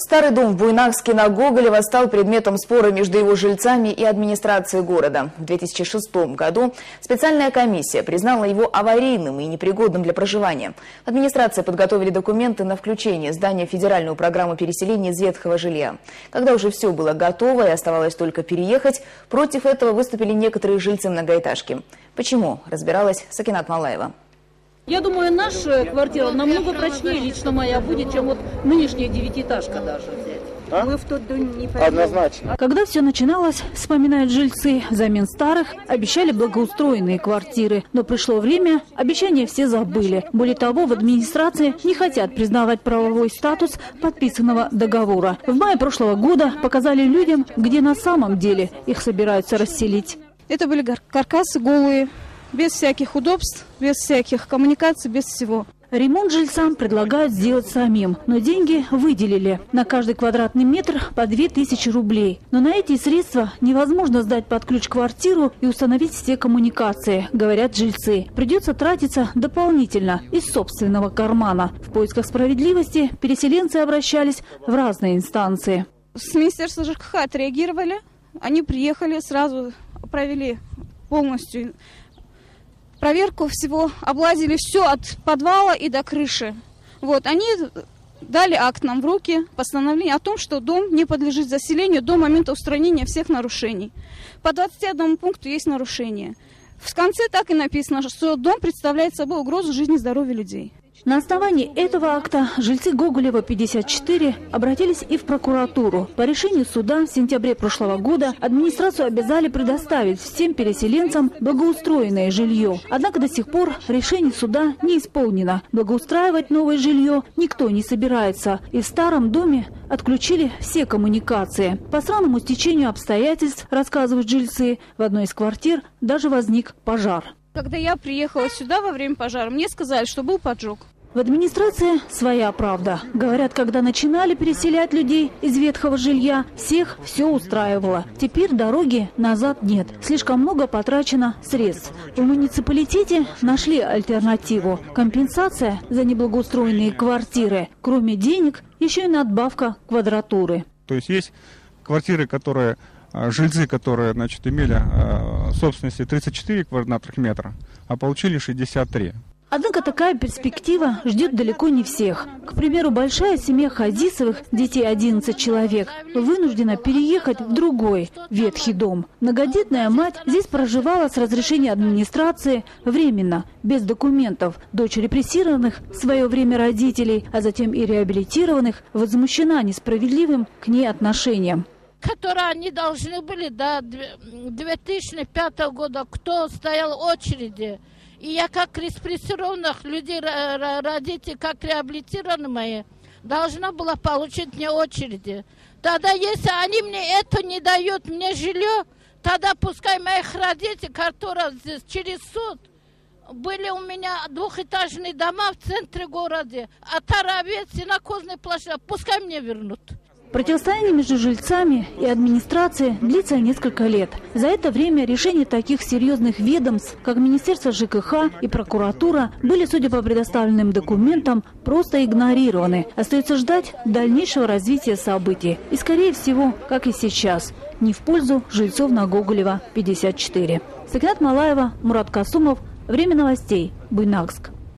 Старый дом в Буйнакске на Гоголева стал предметом спора между его жильцами и администрацией города. В 2006 году специальная комиссия признала его аварийным и непригодным для проживания. Администрация подготовили документы на включение здания в федеральную программу переселения из ветхого жилья. Когда уже все было готово и оставалось только переехать, против этого выступили некоторые жильцы многоэтажки. Почему? Разбиралась Сакинат Малаева. Я думаю, наша квартира намного прочнее лично моя будет, чем вот нынешняя девятиэтажка даже взять. А? Мы в тот дом не пойдем. Однозначно. Когда все начиналось, вспоминают жильцы, взамен старых обещали благоустроенные квартиры. Но пришло время, обещания все забыли. Более того, в администрации не хотят признавать правовой статус подписанного договора. В мае прошлого года показали людям, где на самом деле их собираются расселить. Это были каркасы голые, без всяких удобств, без всяких коммуникаций, без всего. Ремонт жильцам предлагают сделать самим, но деньги выделили. На каждый квадратный метр по 2000 рублей. Но на эти средства невозможно сдать под ключ квартиру и установить все коммуникации, говорят жильцы. Придется тратиться дополнительно из собственного кармана. В поисках справедливости переселенцы обращались в разные инстанции. С Министерства ЖКХ отреагировали. Они приехали, сразу провели полностью проверку всего, облазили все от подвала и до крыши. Вот, они дали акт нам в руки, постановление о том, что дом не подлежит заселению до момента устранения всех нарушений. По 21 пункту есть нарушение. В конце так и написано, что дом представляет собой угрозу жизни и здоровью людей. На основании этого акта жильцы Гоголева 54 обратились и в прокуратуру. По решению суда в сентябре прошлого года администрацию обязали предоставить всем переселенцам благоустроенное жилье. Однако до сих пор решение суда не исполнено. Благоустраивать новое жилье никто не собирается. И в старом доме отключили все коммуникации. По странному стечению обстоятельств, рассказывают жильцы, в одной из квартир даже возник пожар. Когда я приехала сюда во время пожара, мне сказали, что был поджог. В администрации своя правда. Говорят, когда начинали переселять людей из ветхого жилья, всех все устраивало. Теперь дороги назад нет. Слишком много потрачено средств. В муниципалитете нашли альтернативу. Компенсация за неблагоустроенные квартиры. Кроме денег, еще и надбавка квадратуры. То есть есть квартиры, которые жильцы, которые значит, имели а, собственности 34 квадратных метра, а получили 63. Однако такая перспектива ждет далеко не всех. К примеру, большая семья Хадисовых, детей 11 человек, вынуждена переехать в другой ветхий дом. Многодетная мать здесь проживала с разрешения администрации временно, без документов. Дочь репрессированных в свое время родителей, а затем и реабилитированных, возмущена несправедливым к ней отношением которые они должны были до 2005 года, кто стоял в очереди. И я как репрессированных людей, родители, как реабилитированные, должна была получить мне очереди. Тогда, если они мне это не дают, мне жилье, тогда пускай моих родителей, которые здесь через суд, были у меня двухэтажные дома в центре города, а Таровец, Синокозный площадь, пускай мне вернут. Противостояние между жильцами и администрацией длится несколько лет. За это время решения таких серьезных ведомств, как Министерство ЖКХ и прокуратура, были, судя по предоставленным документам, просто игнорированы. Остается ждать дальнейшего развития событий. И, скорее всего, как и сейчас, не в пользу жильцов на Гоголева 54. Сагнат Малаева, Мурат Касумов. Время новостей. Буйнакск.